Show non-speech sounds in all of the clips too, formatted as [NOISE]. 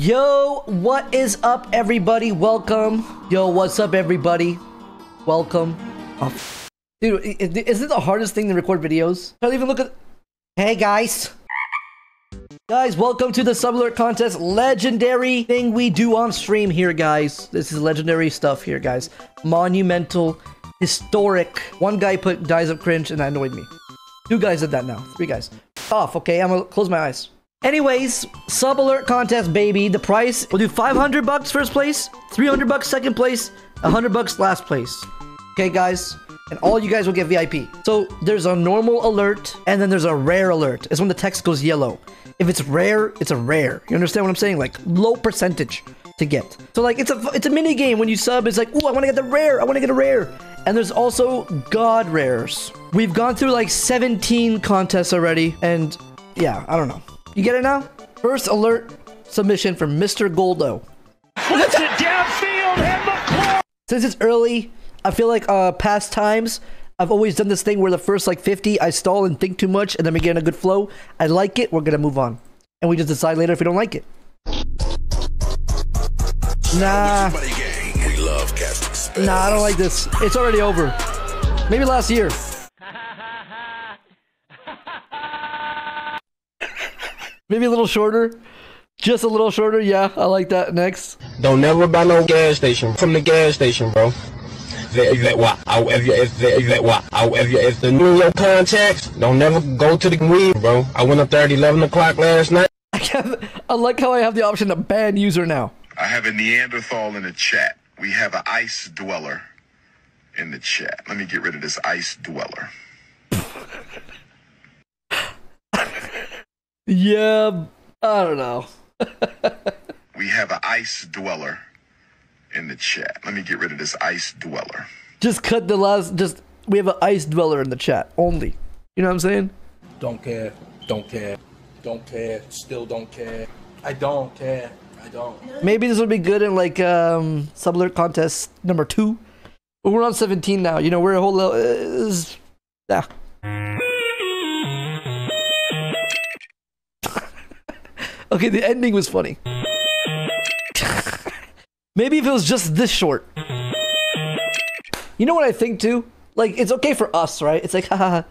Yo, what is up, everybody? Welcome. Yo, what's up, everybody? Welcome. Oh, dude, i- i- isn't it the hardest thing to record videos? Can't even look at. Hey, guys. Guys, welcome to the Sub Alert Contest legendary thing we do on stream here, guys. This is legendary stuff here, guys. Monumental, historic. One guy put Dies of Cringe and that annoyed me. Two guys did that now. Three guys. Off, okay? I'm gonna close my eyes. Anyways, sub alert contest, baby. The price we'll do 500 bucks first place, 300 bucks second place, 100 bucks last place. Okay, guys, and all you guys will get VIP. So there's a normal alert, and then there's a rare alert. It's when the text goes yellow. If it's rare, it's a rare. You understand what I'm saying? Like low percentage to get. So like it's a it's a mini game. When you sub, it's like, oh, I want to get the rare. I want to get a rare. And there's also god rares. We've gone through like 17 contests already, and yeah, I don't know. You get it now? First alert submission from Mr. Goldo. It downfield and Since it's early, I feel like uh past times I've always done this thing where the first like 50 I stall and think too much and then we get in a good flow. I like it, we're gonna move on. And we just decide later if we don't like it. Nah, Buddy Gang. We love casting spells. nah, I don't like this. It's already over. Maybe last year. Maybe a little shorter. Just a little shorter. Yeah, I like that. Next. Don't never buy no gas station from the gas station, bro. That, that, what, I, if, you, if, that, that, what, I, if, you, if the new your contacts, don't never go to the weed, bro. I went up there at 11 o'clock last night. [LAUGHS] I, have, I like how I have the option to ban user now. I have a Neanderthal in the chat. We have an ice dweller in the chat. Let me get rid of this ice dweller. [LAUGHS] Yeah, I don't know. [LAUGHS] We have an ice dweller in the chat. Let me get rid of this ice dweller. Just cut the last. Just we have an ice dweller in the chat only. You know what I'm saying? Don't care. Don't care. Don't care. Still don't care. I don't care. I don't. Maybe this would be good in like um sub alert contest number two. But we're on 17 now. You know we're a whole. Uh, is- yeah. Okay, the ending was funny. Maybe if it was just this short. You know what I think too? Like it's okay for us, right? It's like [LAUGHS] haha.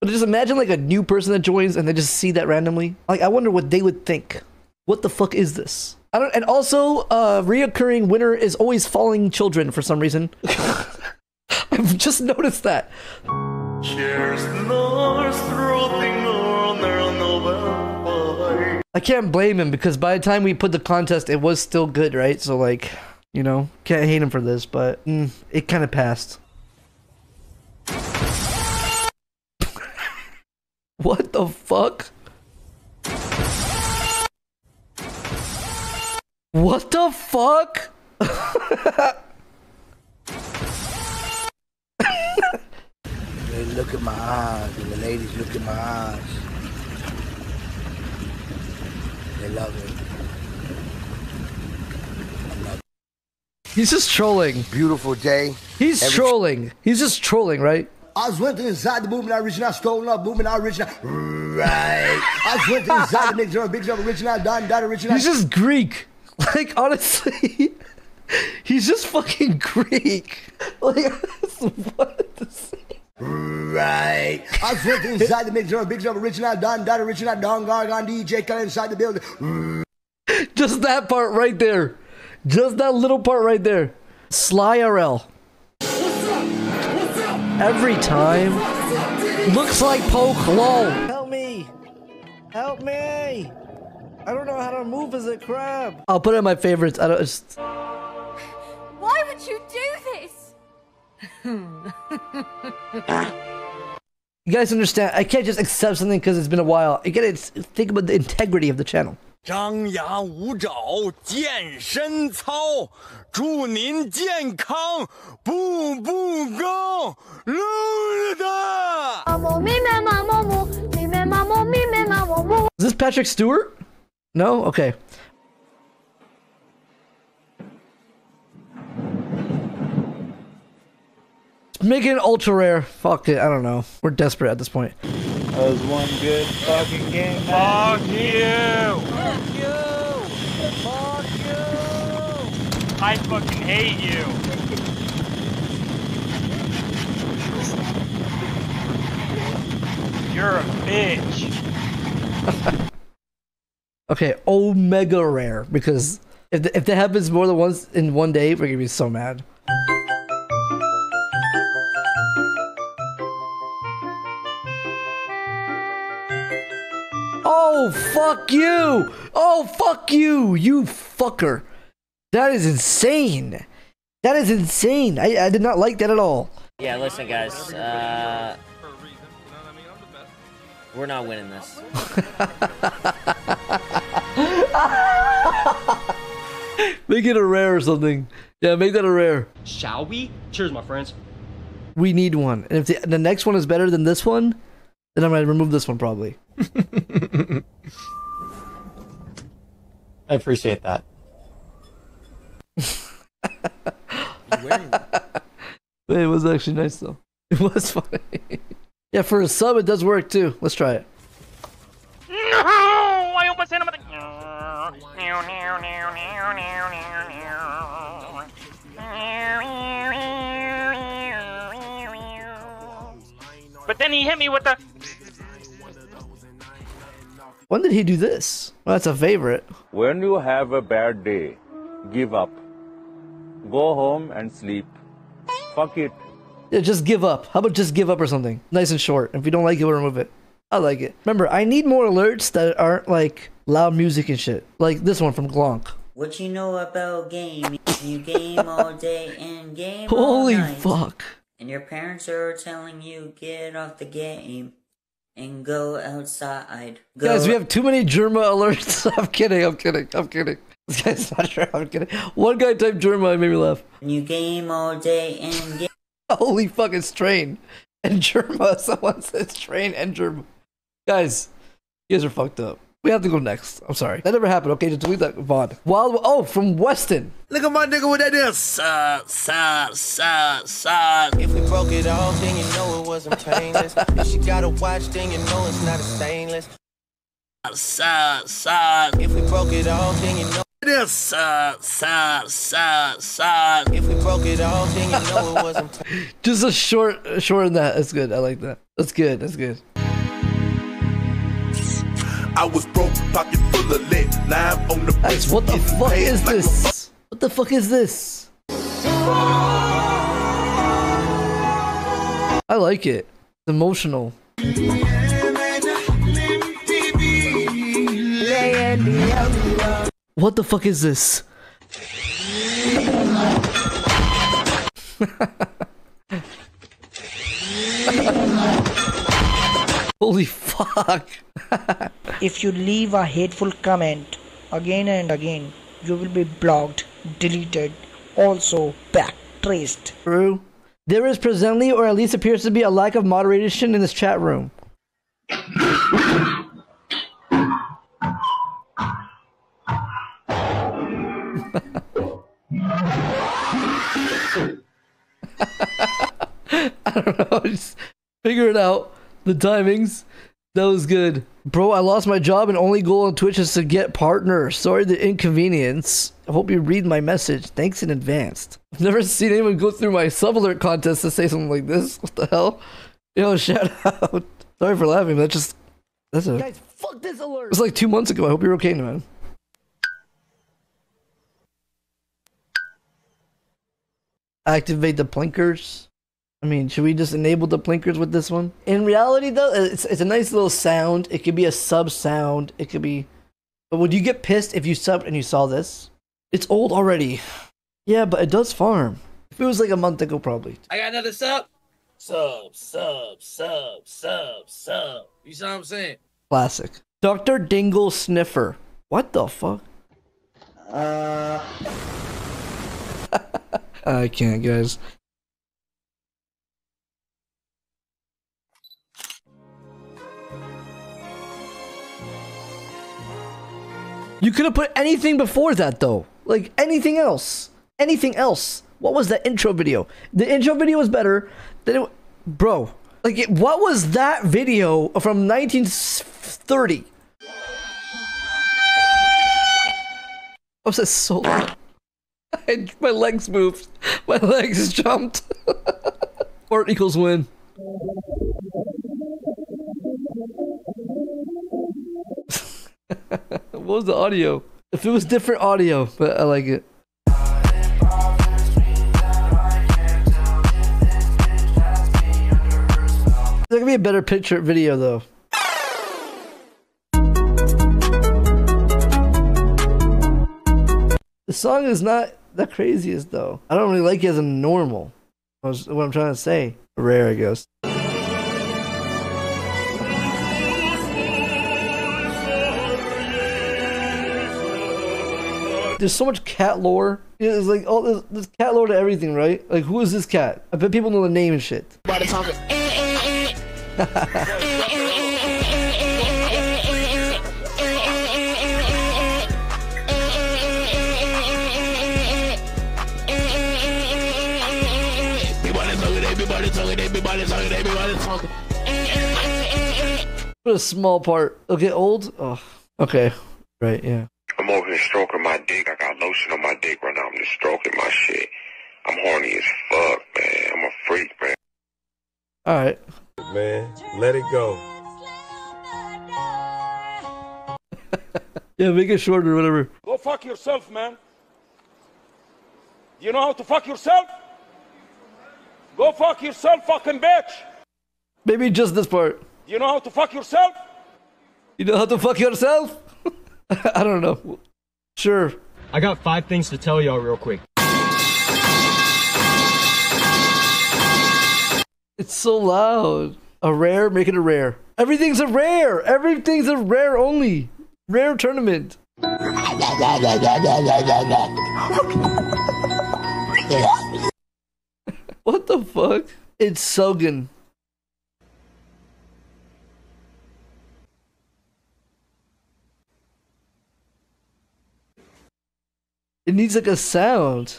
But just imagine like a new person that joins and they just see that randomly. Like I wonder what they would think. What the fuck is this? I don't and also uh reoccurring winner is always falling children for some reason. [LAUGHS] I've just noticed that. I can't blame him because by the time we put the contest, it was still good, right? So like, you know, can't hate him for this, but mm, it kind of passed. [LAUGHS] what the fuck? What the fuck? [LAUGHS] Look at my eyes, and the ladies look at my eyes. They love it. He's just trolling. Beautiful day. He's Every- trolling. He's just trolling, right? I was went inside the movement original, stolen up movement original. Right. I was went inside the mix, big jump original, done, done original. He's just Greek. [LAUGHS] Like honestly, [LAUGHS] he's just fucking Greek. [LAUGHS] Like what? to say? Right. I was went inside the mix, big jump original, done, done original, Don Gargon, DJ, Khaled inside the building. [LAUGHS] Just that part right there. Just that little part right there. Sly RL. Every time. Looks like poke lol. Help me. Help me. I don't know how to move as a crab. I'll put it in my favorites. I don't just Why would you do this? You guys understand? I can't just accept something because it's been a while. You gotta think about the integrity of the channel. 张牙舞爪，健身操，祝您健康，步步高，撸了的。 Is this Patrick Stewart? No? Okay. Make it an ultra rare. Fuck it. I don't know. We're desperate at this point. That was one good fucking game. Fuck you! Fuck you! Fuck I fucking hate you. You're a bitch. [LAUGHS] Okay, omega rare because if th- if that happens more than once in one day, we're gonna be so mad. Oh fuck you! Oh fuck you! You fucker! That is insane. That is insane. I I did not like that at all. Yeah, listen, guys. Uh, we're not winning this. [LAUGHS] Make it a rare or something. Yeah, make that a rare. Shall we? Cheers, my friends. We need one. And if the, the next one is better than this one, then I'm gonna remove this one probably. I appreciate that. But it was actually nice though. [LAUGHS] It was funny. yeah, for a sub it does work too. Let's try it. No! I almost hit him with a... But then he hit me with the... When did he do this? Well, that's a favorite. When you have a bad day, give up. Go home and sleep. Fuck it. Yeah, just give up. How about just give up or something? Nice and short. If you don't like it, we'll remove it. I like it. Remember, I need more alerts that aren't like loud music and shit. Like this one from Glonk. What you know about gaming? You game all day and game Holy all night. fuck. And your parents are telling you get off the game and go outside. Go Guys, we have too many Jerma alerts. [LAUGHS] I'm kidding. I'm kidding. I'm kidding. This guy's not sure. I'm kidding. One guy typed Jerma and made me laugh. You game all day and [LAUGHS] game. Holy fuck, it's Train and Jerma. [LAUGHS] Someone says Train and Jerma. Guys, you guys are fucked up. We have to go next. I'm sorry. That never happened. Okay, just delete that VOD. Wild. Oh, from Weston. Look at my nigga with that there. Suck, suck, suck, suck. If we broke it off, then you know it wasn't painless. [LAUGHS] if she got a watch, then you know it's not a stainless. Suck, suck. If we broke it off, then you know. This suck, suck, suck, suck. If we broke it off, then you know it wasn't. [LAUGHS] Just a short, short in that. That's good. I like that. That's good. That's good. I was broke, pocket full of lead, lime on the Guys, what the fuck is this? What the fuck is this? I like it. It's emotional. What the fuck is this? [LAUGHS] Holy fuck. [LAUGHS] If you leave a hateful comment again and again, you will be blocked, deleted, also back traced. True. There is presently, or at least appears to be, a lack of moderation in this chat room. [LAUGHS] I don't know. Just figure it out. The timings. That was good. Bro, I lost my job and only goal on Twitch is to get partner. Sorry the inconvenience. I hope you read my message. Thanks in advance. I've never seen anyone go through my sub alert contest to say something like this. What the hell? Yo, [LAUGHS] shout out. Sorry for laughing, but that's just that's a Guys, fuck this alert. It was like two months ago. I hope you're okay, man. Activate the blinkers. I mean, should we just enable the blinkers with this one? In reality, though, it's, it's a nice little sound. It could be a sub sound. It could be. But would you get pissed if you subbed and you saw this? It's old already. Yeah, but it does farm. If it was like a month ago, probably. I got another sub. Sub, sub, sub, sub, sub. You see what I'm saying? Classic. Dr. Dingle Sniffer. What the fuck? Uh. [LAUGHS] I can't, guys. You could have put anything before that, though. Like anything else. Anything else. What was that intro video? The intro video was better than it. Bro, like, it, what was that video from 1930? I was so loud. [LAUGHS] My legs moved. [LAUGHS] My legs jumped. [LAUGHS] Art equals win. [LAUGHS] what was the audio? If it was different audio, but I like it. There could be a better picture video though. The song is not the craziest though. I don't really like it as a normal. That's what I'm trying to say. Rare, I guess. There's so much cat lore. It's like oh, there's, there's cat lore to everything, right? Like who is this cat? I bet people know the name and shit. Everybody talking. Everybody talking, everybody talking, everybody talking, everybody talking. What a small part. It'll get old. Oh, okay. Right. Yeah. I'm over here stroking my dick. Lotion on my dick right now. I'm just stroking my shit. I'm horny as fuck, man. I'm a freak, man. All right. Man, let it go. [LAUGHS] Yeah, make it shorter, whatever. Go fuck yourself, man. You know how to fuck yourself? Go fuck yourself, fucking bitch. Maybe just this part. You know how to fuck yourself? You know how to fuck yourself? [LAUGHS] I don't know. Sure. I got five things to tell y'all real quick. It's so loud. A rare, make it a rare. Everything's a rare. Everything's a rare only. Rare tournament. [LAUGHS] what the fuck? It's Sogan. It needs like a sound.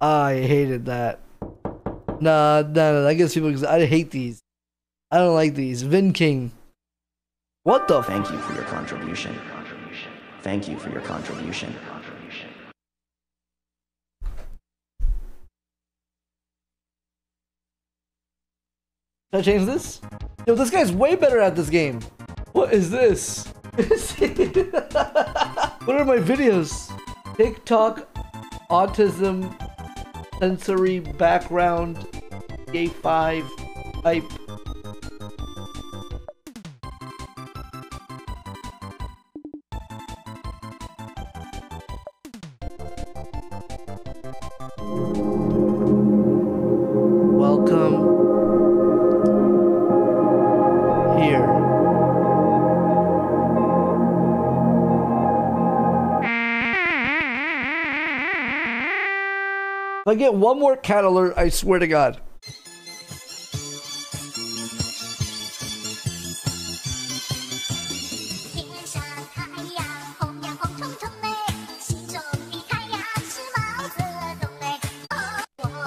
I hated that. Nah, nah, nah, I guess people. I hate these. I don't like these. Vin King. What the? Thank you for your contribution. Thank you for your contribution. Should I change this? Yo, this guy's way better at this game. What is this? [LAUGHS] what are my videos? TikTok, autism, sensory background, gay five, type. I get one more cat alert, I swear to God.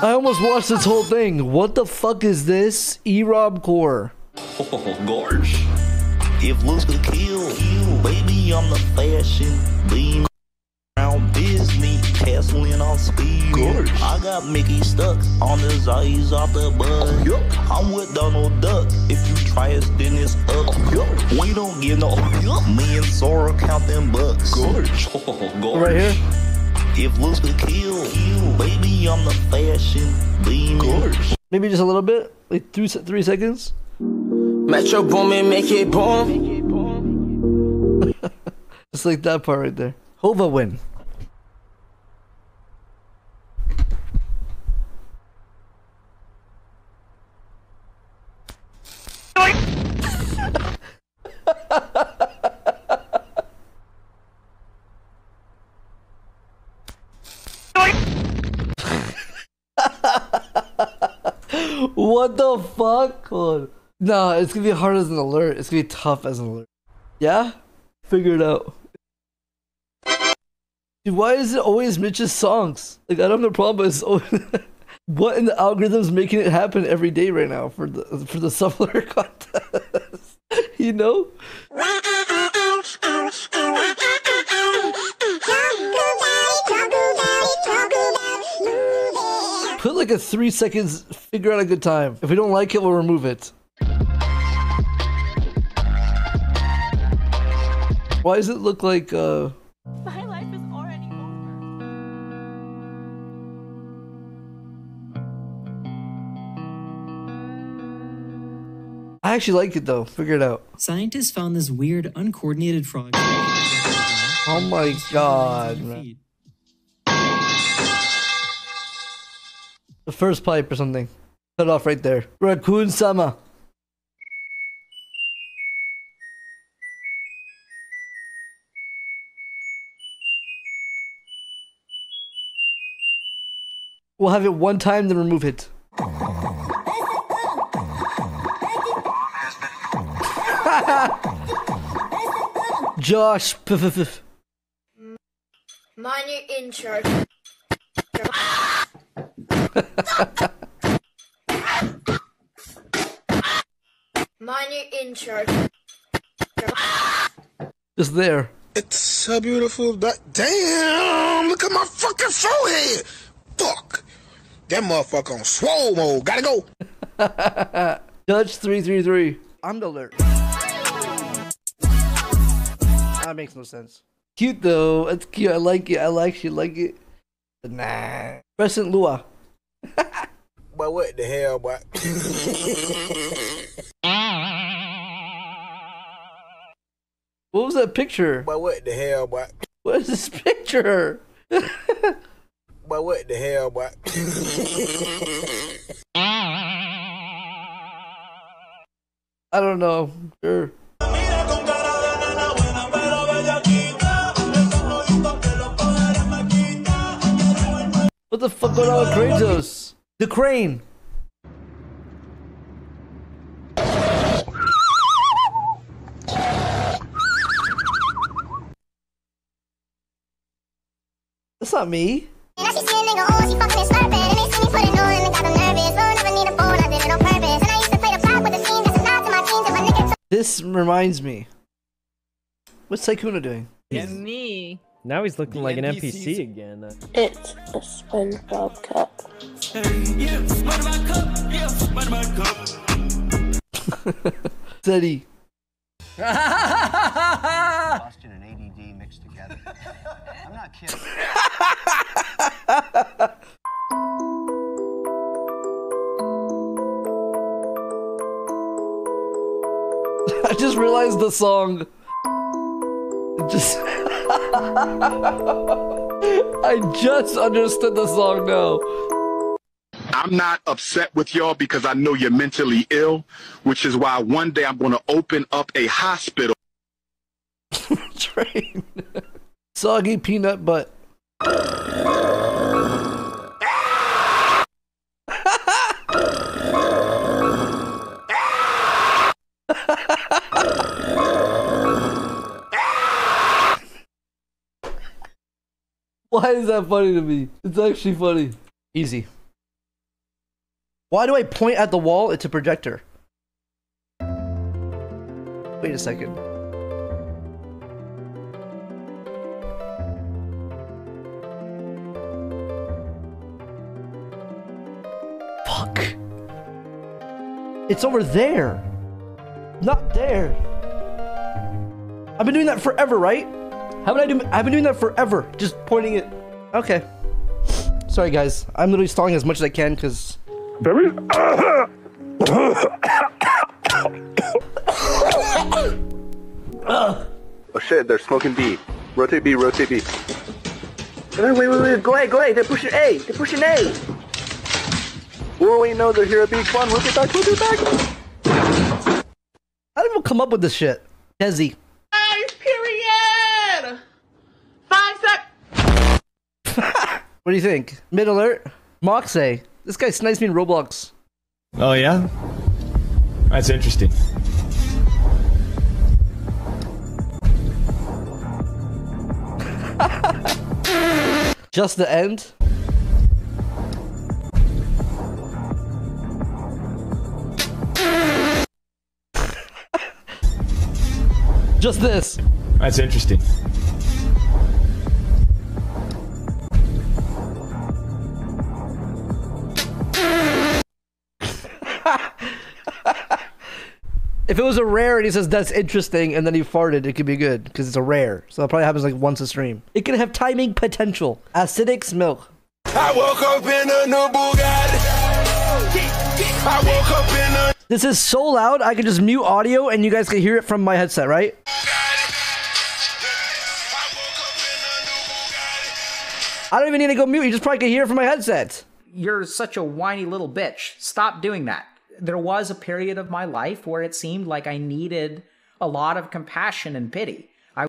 I almost watched this whole thing. What the fuck is this? E-Rob Core. Oh, gorge. If looks could kill, baby, I'm the fashion beam. Around on speed. Gorge. I got Mickey stuck on his eyes off the bus. butt. I'm with Donald Duck. If you try us, then it's up. We don't get no. Me and Sora count them bucks. Gorge. [LAUGHS] Oh, gorge. Right here. If looks could kill, baby, I'm the fashion beam. Gorge. Maybe just a little bit, like three three seconds. Metro Boomin, make it boom. [LAUGHS] Just like that part right there. Hova win. What the fuck? Hold. No, it's gonna be hard as an alert. It's gonna be tough as an alert. Yeah? Figure it out. Dude, why is it always Mitch's songs? Like, I don't have a problem, but it's always... [LAUGHS] what in the algorithm's making it happen every day right now for the for the [LAUGHS] Subler contest? [LAUGHS] you know? Put like a three seconds, figure out a good time. If we don't like it, we'll remove it. Why does it look like, uh... My life is already over. I actually like it though. Figure it out. Scientists found this weird, uncoordinated frog. Oh my god, man. The first pipe or something. Cut off right there. Raccoon Sama. We'll have it one time, then remove it. [LAUGHS] Josh. p- p- p- Mind your in charge. Mind your in charge. Just there. It's so beautiful that damn look at my fucking forehead. Fuck. That motherfucker on swole mode. Gotta go. [LAUGHS] Dutch three three three. I'm the alert. That makes no sense. Cute though. It's cute. I like it. I like you like it. But nah. Crescent Lua. But what the hell, boy? What was that picture? But what the hell, boy? What is this picture? But what the hell, boy? I don't know. Sure. What the fuck going on with Kratos? The crane. That's not me. This reminds me. What's Saikuna doing? And me. Now he's looking like an NPC again. It's a SpongeBob cup. Steady. [LAUGHS] Exhaustion [LAUGHS] and ADD mixed together. I'm not kidding. [LAUGHS] I just realized the song. Just. [LAUGHS] I just understood the song now. I'm not upset with y'all because I know you're mentally ill, which is why one day I'm going to open up a hospital. [LAUGHS] Train. Soggy peanut butt. Why is that funny to me? It's actually funny. Easy. Why do I point at the wall? It's a projector. Wait a second. Fuck. It's over there. Not there. I've been doing that forever, right? Haven't I do I've been doing that forever. Just pointing it. Okay. Sorry guys. I'm literally stalling as much as I can because Very. [COUGHS] Oh shit, they're smoking B. Rotate B, rotate B. Wait, wait, wait, wait. Go ahead, go ahead. They're pushing A. They're pushing A. Oh wait, no, they're here at B. Come on, rotate back, rotate back. How did people come up with this shit? Desi. Guys, period. Five sec. What do you think? Mid alert? Moxie. This guy snipes me in Roblox. Oh yeah, that's interesting. [LAUGHS] Just the end? [LAUGHS] Just this. That's interesting. Was a rare and he says that's interesting and then he farted, it could be good because it's a rare. So it probably happens like once a stream. It can have timing potential. Acidic milk. I woke up in a new Bugatti. I woke up in a This is so loud, I can just mute audio and you guys can hear it from my headset, right? I don't even need to go mute. You just probably can hear it from my headset. You're such a whiny little bitch. Stop doing that. There was a period of my life where it seemed like I needed a lot of compassion and pity. I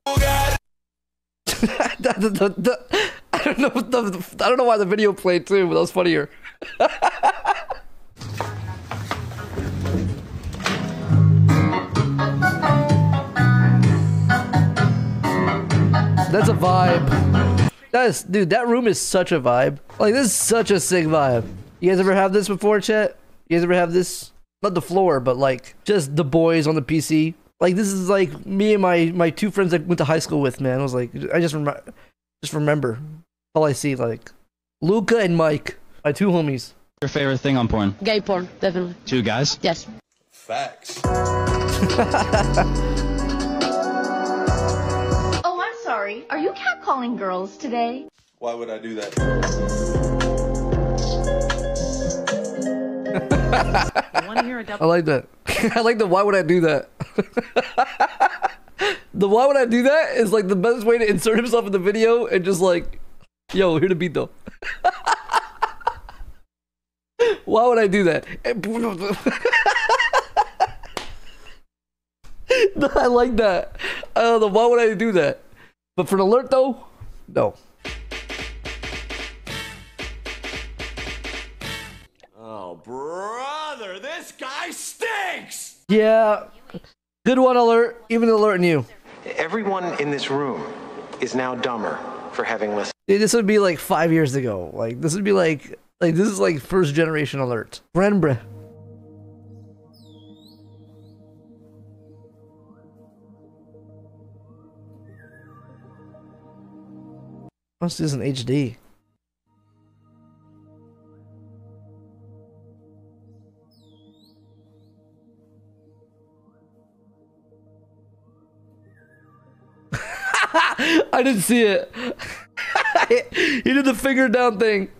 The- the- the- I don't know. The, I don't know why the video played too, but that was funnier. [LAUGHS] That's a vibe. That's dude. That room is such a vibe. Like this is such a sick vibe. You guys ever have this before, chat? You guys ever have this? Not the floor, but like just the boys on the PC. Like this is like me and my my two friends I went to high school with. Man, I was like, I just remember, just remember all I see. Like Luca and Mike, my two homies. Your favorite thing on porn? Gay porn, definitely. Two guys? Yes. Facts. [LAUGHS] Oh, I'm sorry. Are you catcalling girls today? Why would I do that? [LAUGHS] I like that. [LAUGHS] I like the why would I do that? [LAUGHS] the why would I do that is like the best way to insert himself in the video and just like, yo, here to beat though. why would I do that? I like that. I don't know why would I do that. But for an alert though, no. Brother, this guy stinks! Yeah. Good one alert. Even alerting you. Everyone in this room is now dumber for having listened. Dude, this would be like five years ago. Like this would be like like this is like first generation alert. Brenbre. Must is an HD. I didn't see it. [LAUGHS] he did the finger down thing.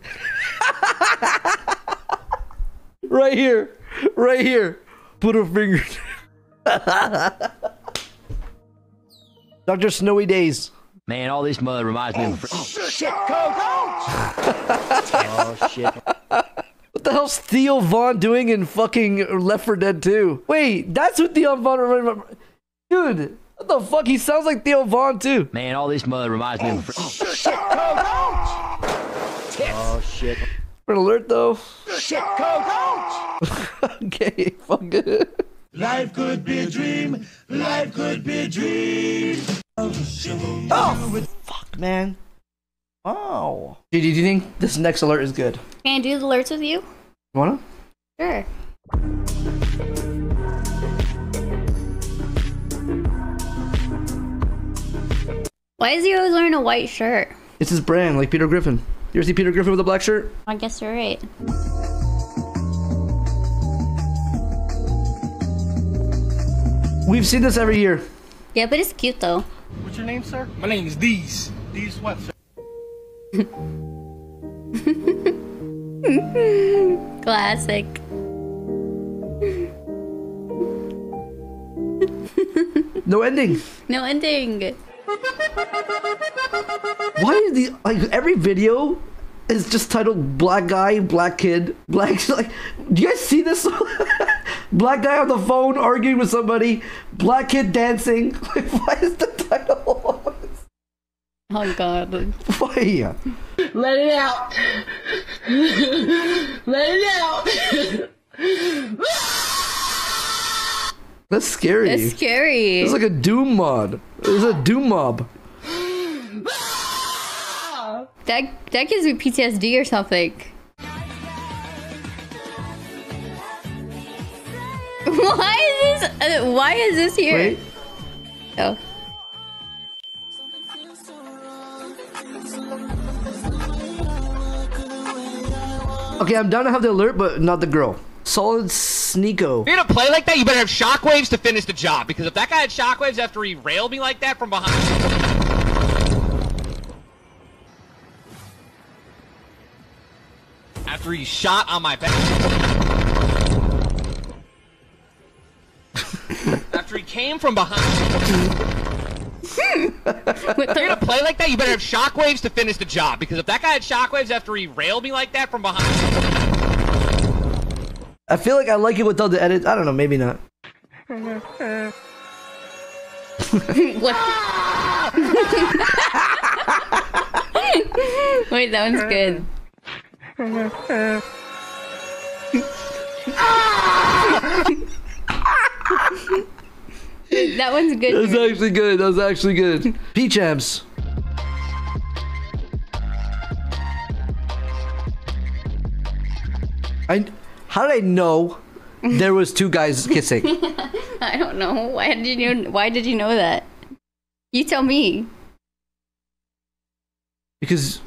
right here. Right here. Put a finger. Dr. [LAUGHS] Snowy Days. Man, all this mud reminds me of. Oh, Shit, coach! Oh, [LAUGHS] oh shit! What the hell's Theo Von doing in fucking Left 4 Dead 2? Wait, that's what Theo Von remember. Dude, what the fuck? He sounds like Theo Von too. Man, all this mud reminds me of. Oh, shit, coach! Oh shit! For an alert though. Shit, coach! [LAUGHS] okay, fuck it. Life could be a dream. Life could be a dream. Oh, fuck, man. Oh. Dude, do you think this next alert is good? Can I do the alerts with you? You wanna? Sure. Why is he always wearing a white shirt? It's his brand, like Peter Griffin. You ever see Peter Griffin with a black shirt? I guess you're right. We've seen this every year. Yeah, but it's cute though. What's your name, sir? My name is Dees. Dees what, sir? [LAUGHS] Classic. No ending. No ending. Why is the like every video is just titled black guy, black kid, black [LAUGHS] like do you guys see this? [LAUGHS] black guy on the phone arguing with somebody, black kid dancing. [LAUGHS] Like why is the title? Oh god. Why? Let it out. Let it out. That's scary. That's scary. It's like a Doom mod. It's a Doom mob. That that gives me PTSD or something. [LAUGHS] Why is this? Uh, why is this here? Wait. Oh. Okay, I'm down to have the alert, but not the girl. Solid Sneeko. If you're gonna play like that, you better have shockwaves to finish the job. Because if that guy had shockwaves after he railed me like that from behind. After he shot on my back. after he came from behind. if you're gonna play like that, you better have shockwaves to finish the job. Because if that guy had shockwaves after he railed me like that from behind. I feel like I like it without the edit. I don't know, maybe not. [LAUGHS] what? [LAUGHS] Wait, that one's good. [LAUGHS] that one's good. That was actually good. That was actually good. P-champs. I, how did I know there was two guys [LAUGHS] kissing? I don't know. Why did you know? Why did you know that? You tell me. Because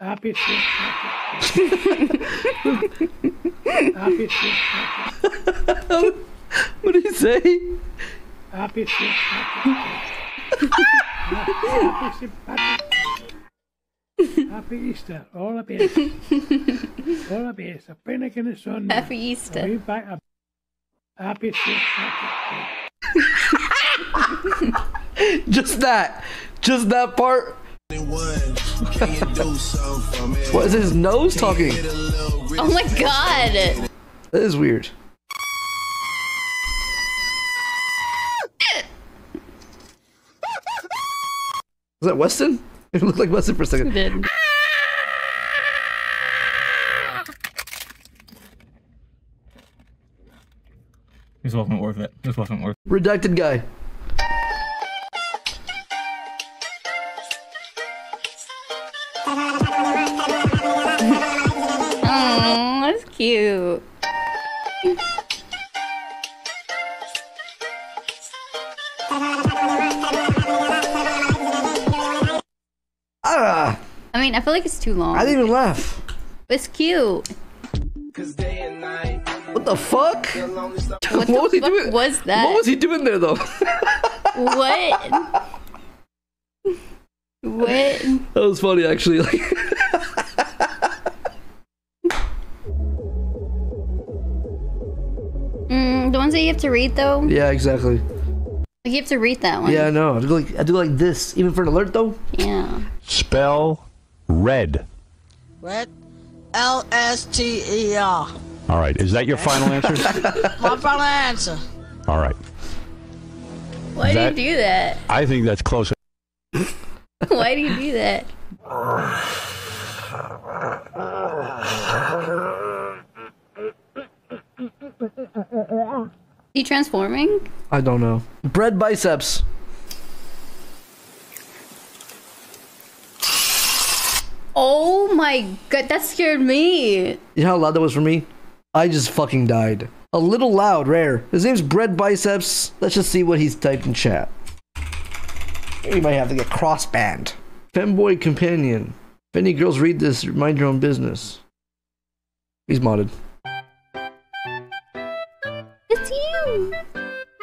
Happy [LAUGHS] [LAUGHS] Happy what did he say? Happy Happy Easter, all a [LAUGHS] bit. all a bit. A picnic in the sun. Happy Easter. I'll be back up. Happy [LAUGHS] Just that. Just that part. What is his nose talking? Oh my god. That is weird. Is that Weston? [LAUGHS] It looked like Weston for a second. It did. Ah! This wasn't worth it. This wasn't worth it. Redacted guy. Oh, that's cute. Feel like it's too long. I didn't even laugh. It's cute. What the fuck? What, What was the he fuck doing? was that? What was he doing there though? What? what? That was funny actually. Like, [LAUGHS] Mm, the ones that you have to read though. yeah, exactly. Like you have to read that one. Yeah, I know. I do like I do like this, even for an alert though. Yeah. Spell red. Red. L S T E R. All right. Is that your final answer? [LAUGHS] My final answer. All right. Why That- do you do that? I think that's close. [LAUGHS] Why do you do that? You transforming? I don't know. Bread biceps. Oh my god, that scared me. You know how loud that was for me? I just fucking died. A little loud, rare. His name's Bread Biceps. Let's just see what he's typed in chat. You might have to get cross banned. Femboy companion. If any girls read this, mind your own business. He's modded. It's you.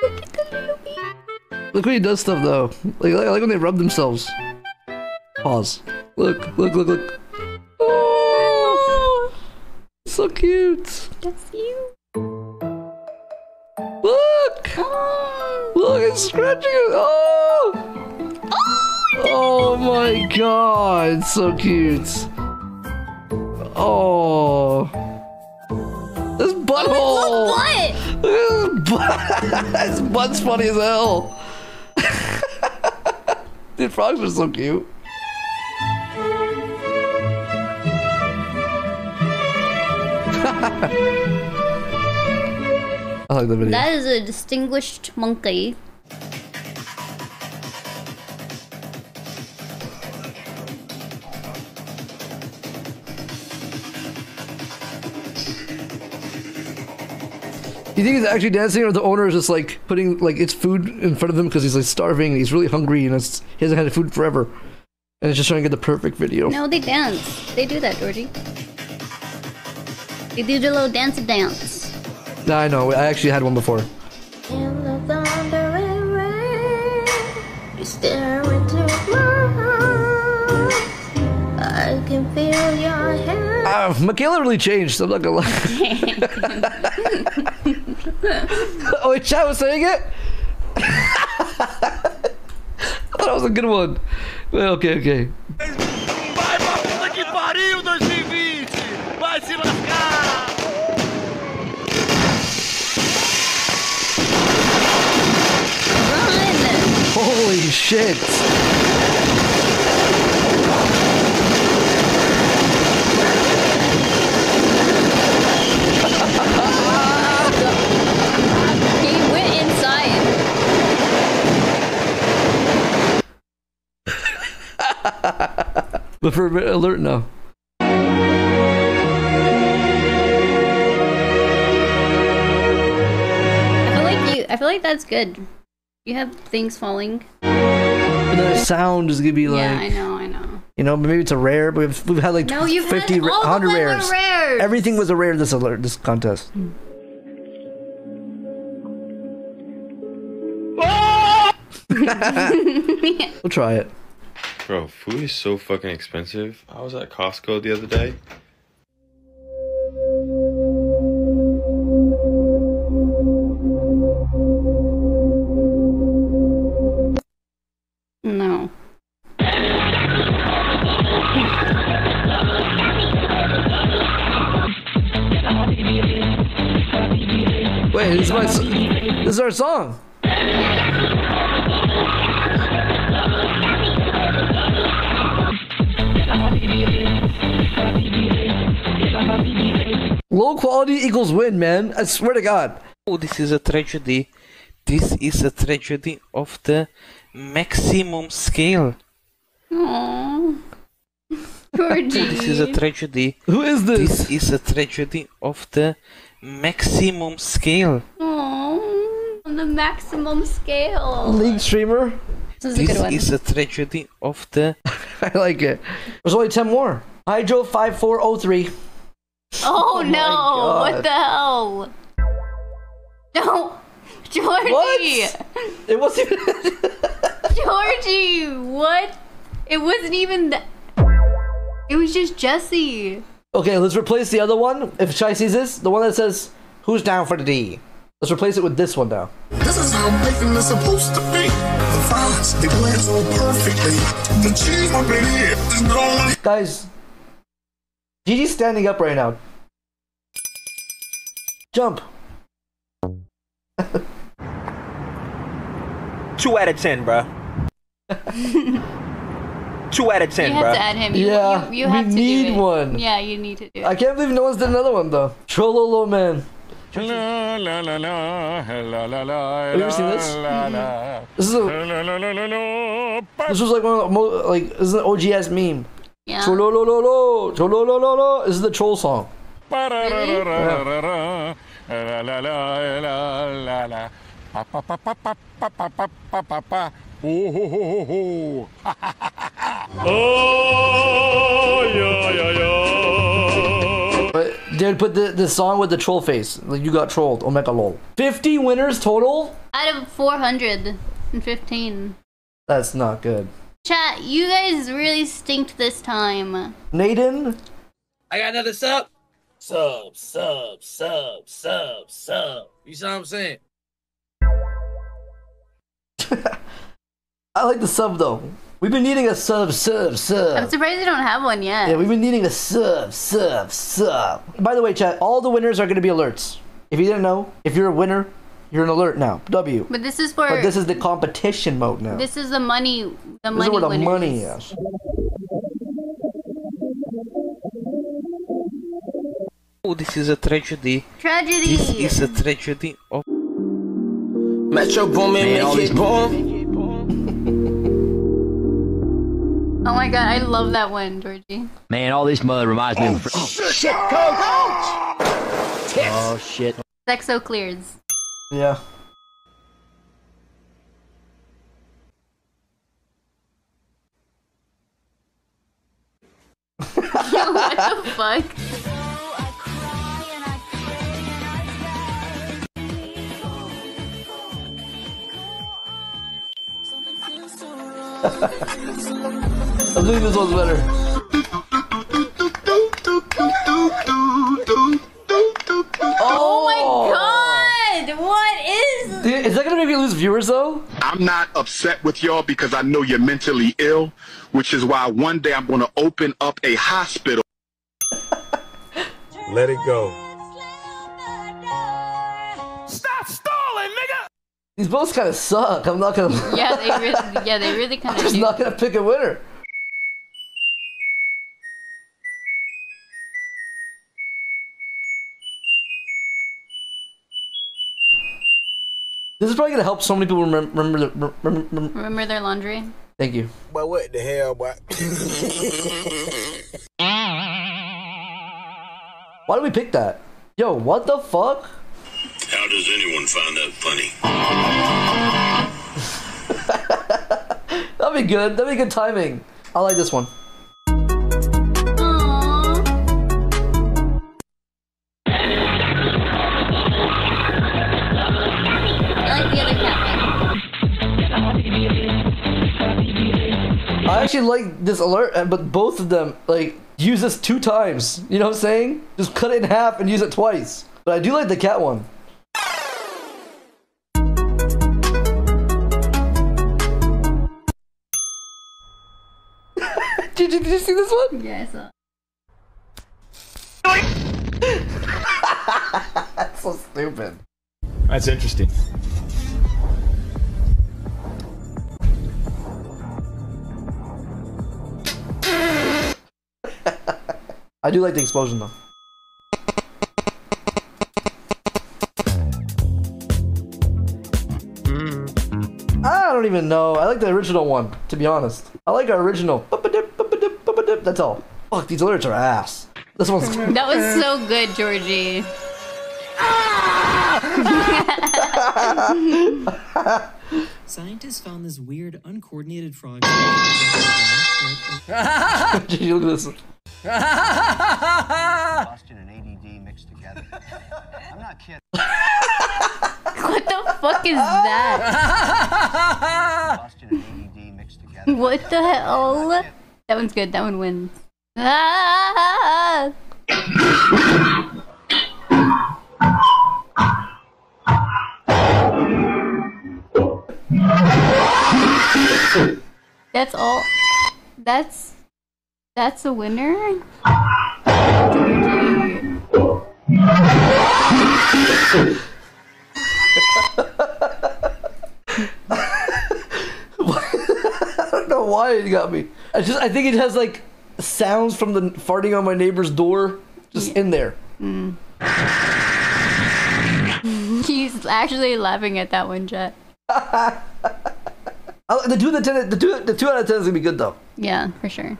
Look at the little baby. Look when he does stuff though. Like, I like when they rub themselves. Pause. Look, look, look, look. Oh, so cute. That's you. Look! Oh. Look, it's scratching it. Oh! Oh my god, it's so cute. Oh. This butthole! What? [LAUGHS] This butt. [LAUGHS] His butt's funny as hell. [LAUGHS] Dude, frogs are so cute. I like the video. That is a distinguished monkey. You think he's actually dancing, or the owner is just like putting like its food in front of him because he's like starving and he's really hungry and it's, he hasn't had food forever, and it's just trying to get the perfect video. No, they dance. They do that, Georgie. You do your little dance dance. I know. I actually had one before. Uh, Michaela really changed. So I'm not gonna lie. [LAUGHS] oh, chat was saying it. [LAUGHS] I thought that was a good one. Okay, okay. Holy shit! He went inside. But for alert now. I feel like you. I feel like that's good. You have things falling. And the sound is gonna be like, yeah, I know. I know. you know, maybe it's a rare, but we've, we've had like No, you've had 50, all 100 ones are rares. rares. Everything was a rare this alert, this contest. Hmm. [LAUGHS] we'll try it. Bro, food is so fucking expensive. I was at Costco the other day. Our song. Low quality equals win, man. I swear to God. Oh, this is a tragedy. This is a tragedy of the maximum scale. Aww. [LAUGHS] Georgie. [LAUGHS] This is a tragedy. Who is this? This is a tragedy of the maximum scale. Aww. On the maximum scale. League streamer. This is a good one. is a tragedy of the. [LAUGHS] I like it. There's only 10 more. Hydro 5403. Oh, my no! What the hell? No, [LAUGHS] Georgie. What? It wasn't even. [LAUGHS] Georgie, what? It wasn't even. Th- it was just Jesse. Okay, let's replace the other one. If Shai sees this, the one that says, Who's down for the D? Let's replace it with this one now. This is how bacon is supposed to be. The fries, they blend so perfectly. The cheese up in here is going. Guys, Gigi's standing up right now. Jump. [LAUGHS] Two out of ten, bro. [LAUGHS] Two out of ten, you have bro. to add him. You, Yeah, you, you we have to need do it. one. Yeah, you need to do it. I can't believe no one's done another one though. Trololo man. Have you ever seen this? This is a, this was like one of the mo- like this is an OGS meme. Yeah. This is the troll song. Yeah, yeah. But dude, put the, the song with the troll face. Like you got trolled. Omega lol. 50 winners total? Out of 415. That's not good. Chat, you guys really stinked this time. Naden? I got another sub. Sub, sub, sub, sub, sub. You see what I'm saying? [LAUGHS] I like the sub though. We've been needing a sub, sub, sub. I'm surprised you don't have one yet. Yeah, we've been needing a sub, sub, sub. By the way, chat, all the winners are going to be alerts. If you didn't know, if you're a winner, you're an alert now. W. But this is for. But this is the competition mode now. This is the money. The This money is where the winners. money is. Oh, this is a tragedy. Tragedy. This is a tragedy of. Metro Boomin, Man, all make these- it boom. Oh my god, I love that one, Georgie. Man, all this mud reminds me of. Oh, fr- Shit, coach! oh shit! Sexo clears. Yeah. [LAUGHS] what the fuck? [LAUGHS] I think this one's better. Oh my oh. god! What is Dude, Is that gonna make me lose viewers though? I'm not upset with y'all because I know you're mentally ill, which is why one day I'm going to open up a hospital. [LAUGHS] Let it go. Stop stalling, nigga! These both kind of suck. I'm not gonna. Yeah, they [LAUGHS] really, yeah, they really kind of. I'm just do. not gonna pick a winner. This is probably gonna help so many people remember. remember, the- remember, remember Remember their laundry? thank you. But what the hell, boy? [LAUGHS] Why did we pick that? Yo, what the fuck? How does anyone find that funny? [LAUGHS] That'd be good. That'd be good timing. I like this one. Actually like this alert, uh, but both of them like use this two times. You know what I'm saying? Just cut it in half and use it twice. But I do like the cat one. [LAUGHS] did, you, did you see this one? Yeah, I saw. [LAUGHS] That's so stupid. That's interesting. I do like the explosion though. Hmm. I don't even know. I like the original one, to be honest. I like our original. That's all. Fuck, these alerts are ass. This one's. [LAUGHS] That was so good, Georgie. [LAUGHS] Scientists found this weird, uncoordinated frog. [LAUGHS] Gee, look at this. Exhaustion and ADD mixed together. [LAUGHS] I'm not kidding. What the fuck is that? Exhaustion and ADD mixed together. What the hell? That one's good. That one wins. Ah! [COUGHS] That's all. That's that's a winner. [LAUGHS] I don't know why it got me. I just I think it has like sounds from the farting on my neighbor's door just in there. Mm. [LAUGHS] He's actually laughing at that one, Jet. [LAUGHS] The two, the, ten, the two, the two out of ten is gonna be good though. Yeah, for sure.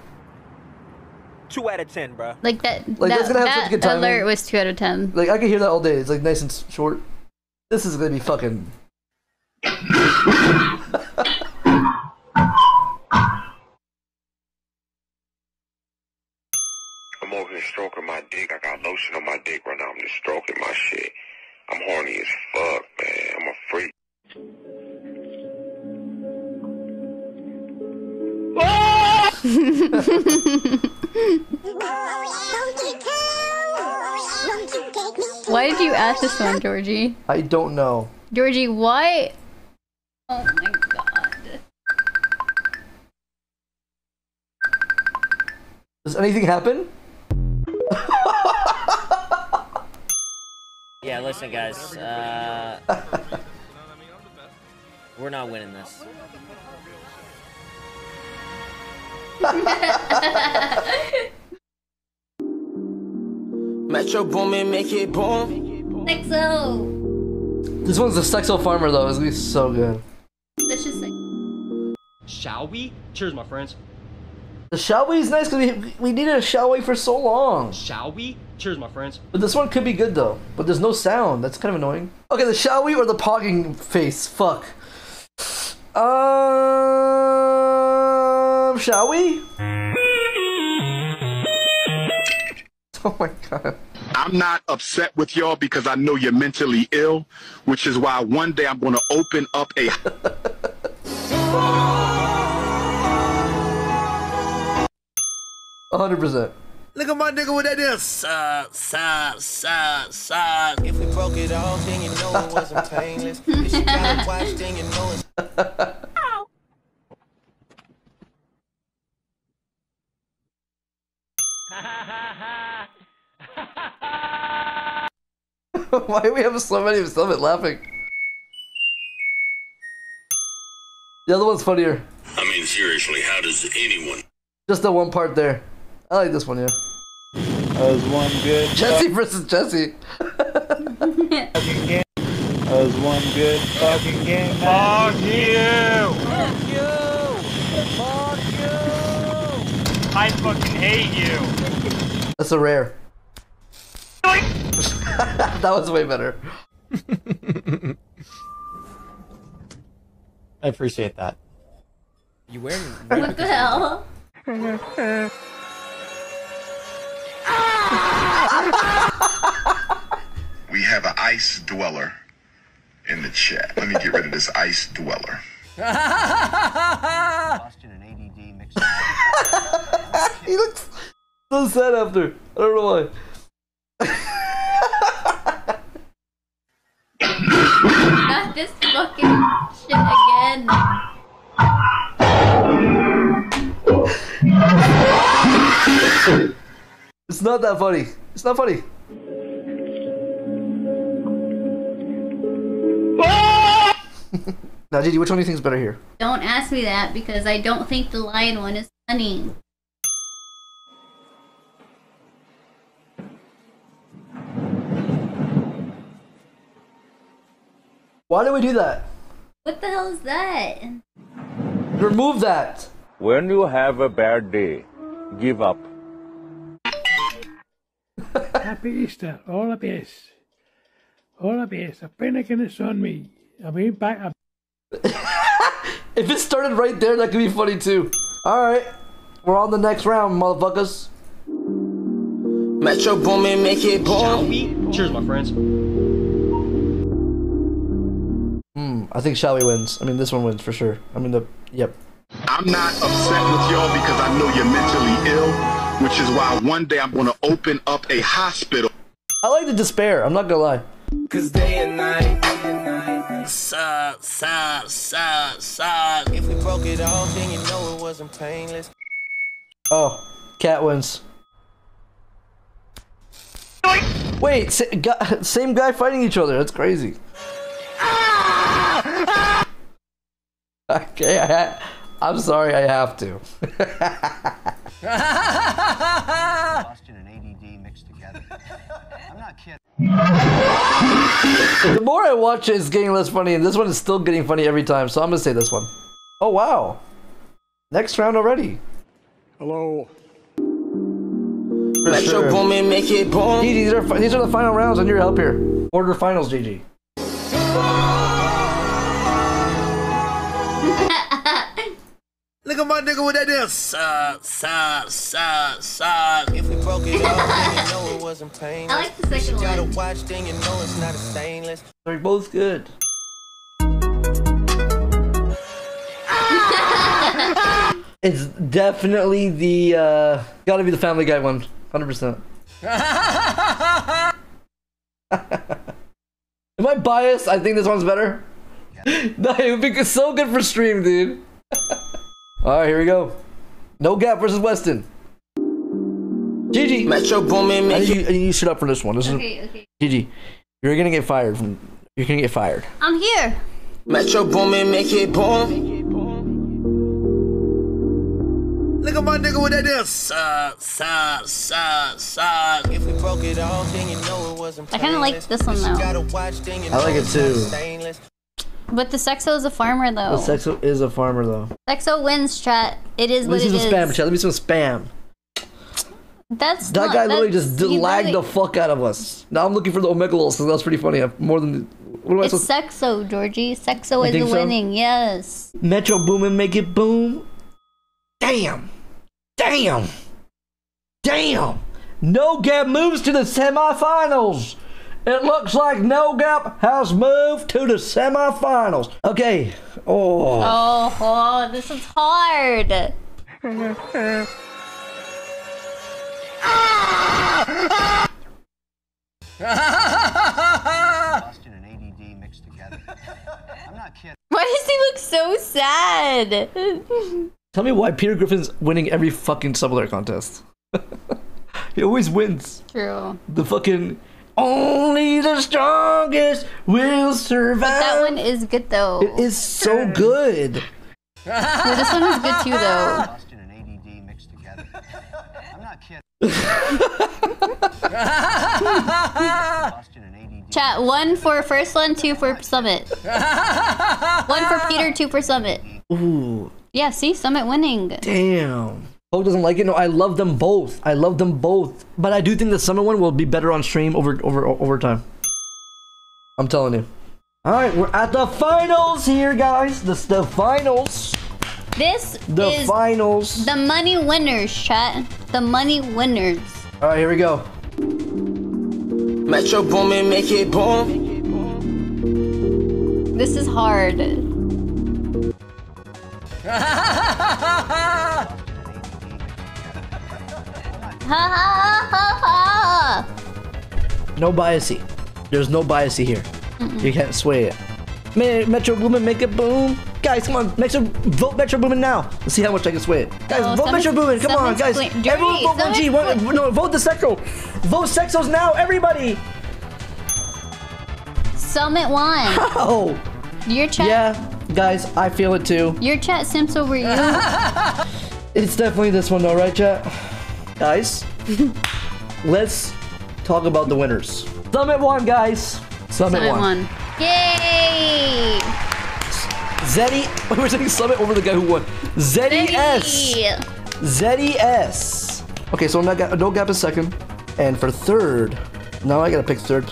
Two out of ten, bro. Like that. Like, that that's gonna have that such good timing. alert was two out of ten. Like I could hear that all day. It's like nice and short. This is gonna be fucking. [LAUGHS] I'm over here stroking my dick. I got lotion on my dick right now. I'm just stroking my shit. I'm horny as fuck, man. I'm a freak. [LAUGHS] [LAUGHS] Why did you ask this one, Georgie? I don't know. Georgie, why? Oh my god. Does anything happen? [LAUGHS] Yeah, listen, guys. Uh, we're not winning this. [LAUGHS] [LAUGHS] Metro Boomin, make it boom. Sexo. This one's the Sexo Farmer though. It's gonna be so good. Let's just say. Shall we? Cheers, my friends. The shall we is nice because we we needed a shall we for so long. Shall we? Cheers, my friends. But this one could be good though. But there's no sound. That's kind of annoying. Okay, the shall we or the pogging face? Fuck. Um, shall we? [LAUGHS] Oh my god. I'm not upset with y'all because I know you're mentally ill, which is why one day I'm going to open up a. A hundred percent. Look at my nigga with that there. Sub, sub, sub, sub. If we broke it all, then you know it wasn't painless. If you gotta watch, then you know it's. [LAUGHS] [LAUGHS] Why do we have so many of Summit laughing? The other one's funnier. I mean, seriously, how does anyone? Just the one part there. I like this one, yeah. That was one good. Jesse versus Jesse. fucking [LAUGHS] game. That was one good fucking game. Fuck you! Fuck you! Fuck you! I fucking hate you. That's a rare. [LAUGHS] that was way better. [LAUGHS] I appreciate that. You wearing? [LAUGHS] What the hell? We have an ice dweller in the chat. Let me get rid of this ice dweller. Boston and ADD mixed he looks so sad after. I don't know why. Not this fucking shit again. It's not that funny. It's not funny. Ah! Now, Gigi, which one do you think is better here? Don't ask me that because I don't think the lion one is funny. Why do we do that? What the hell is that? Remove that. When you have a bad day, give up. [LAUGHS] Happy Easter, all the best. All the best. A panic and it's on me. I'll be back. If it started right there, that could be funny too. Alright. We're on the next round, motherfuckers. Metro Boomin, make it boom. Cheers, my friends. Hmm, I think Shall We wins. I mean, this one wins for sure. I mean, the. Yep. I'm not upset with y'all because I know you're mentally ill, which is why one day I'm going to open up a hospital. I like the despair, I'm not gonna lie. Cause day and night. Sub, sub, sub, sub. If we broke it all, then you know it wasn't painless. Oh, Cat wins. Wait, [LAUGHS] same guy fighting each other. That's crazy. [LAUGHS] Okay, I, I'm sorry, I have to. [LAUGHS] Boston and ADD mixed together. I'm not kidding. [LAUGHS] the more I watch it, it's getting less funny, and this one is still getting funny every time. So I'm gonna say this one. Oh wow, next round already. Hello. For Metro sure. Boomin, make it boom. GG, these are these are the final rounds. I need your help here. Order finals, GG. [LAUGHS] Look at my nigga with that there. Sub, sub, sub, sub. If we broke it all, then you know it wasn't painless. [LAUGHS] I like the second you gotta one. watch, then you know it's not a stainless. They're both good. It's definitely the uh gotta be the Family Guy one, one, hundred percent. [LAUGHS] Am I biased? I think this one's better. [LAUGHS] no, it would be so good for stream, dude. All right, here we go. No gap versus Weston. GG. Metro Boomin, I make need, you, I need you to shut up for this one. This Okay, okay. is GG. You're gonna get fired from. You're gonna get fired. I'm here. Metro Boomin, make it boom. Look at my nigga with that there. Sub, sub, sub, sub. If we broke it all, then you know it wasn't I kind of like this one though. watch, then you I like it too. But the Sexo is a farmer though. The Sexo is a farmer though. Sexo wins, chat. It is Let me what see it some spam, chat. Let me see some spam. That's That not, guy literally just he lagged literally- the fuck out of us. Now I'm looking for the Omegalos because that's pretty funny. I have more than what am I It's supposed? Sexo, Georgie. Sexo You is think so? winning. Yes. Metro Boomin, make it boom. Damn. Damn. Damn. No Gap moves to the semifinals. It looks like No Gap has moved to the semifinals. Okay. Oh. Oh, oh this is hard. [LAUGHS] Austin and ADD mixed together. I'm not kidding. [LAUGHS] Why does he look so sad? [LAUGHS] Tell me why Peter Griffin's winning every fucking Subway contest. [LAUGHS] he always wins. True. The fucking only the strongest will survive. But that one is good though. It is so good. Well, this one is good too though. Austin and ADD mixed together. I'm not kidding. Austin and ADD. [LAUGHS] Chat one for first one, two for summit. one for Peter, two for summit. Ooh, Yeah, see, summit winning. damn. Poke doesn't like it. No, I love them both. I love them both. But I do think the summit one will be better on stream over over over time. I'm telling you. All right, we're at the finals here, guys. This the finals. This The is finals. the money winners, chat. The money winners. All right, here we go. Metro Boomin, make it boom. This is hard. Ha ha ha ha! No biasy. There's no biasy here. You can't sway it. Man, Metro Boomin, make it boom. Guys, come on. Metro, vote Metro Boomin now. Let's see how much I can sway it. Guys, Oh, vote Metro Boomin. Come on, guys. Dirty, Everyone vote 1G. One, no, vote the Sexo. Vote Sexos now, everybody. Summit one. Oh, Your chat. yeah. Guys, I feel it too. Your chat simps over you. [LAUGHS] It's definitely this one though, right, chat? Guys, [LAUGHS] let's talk about the winners. Summit one, guys. Summit, Summit one. one. Yay! Zeddy, [LAUGHS] we're saying Summit over the guy who won. Zeddy S. Zeddy S. Okay, so no gap, no gap is second, and for third, now I gotta pick third.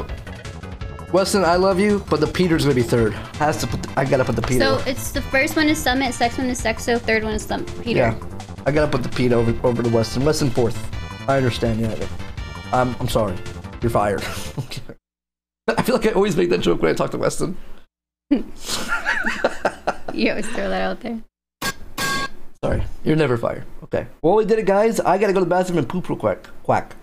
Weston, I love you, but the Peter's gonna be third. Has to put. I gotta put the Peter. So it's the first one is Summit, second one is Sexo, third one is Sum- Peter. yeah, I gotta put the Peter over over to Weston. Weston fourth. I understand. Yeah, I'm I'm sorry. You're fired. Okay. [LAUGHS] [LAUGHS] I feel like I always make that joke when I talk to Weston. [LAUGHS] You always throw that out there. Sorry, you're never fired. Okay. Well, we did it, guys. I gotta go to the bathroom and poop real quick. Quack.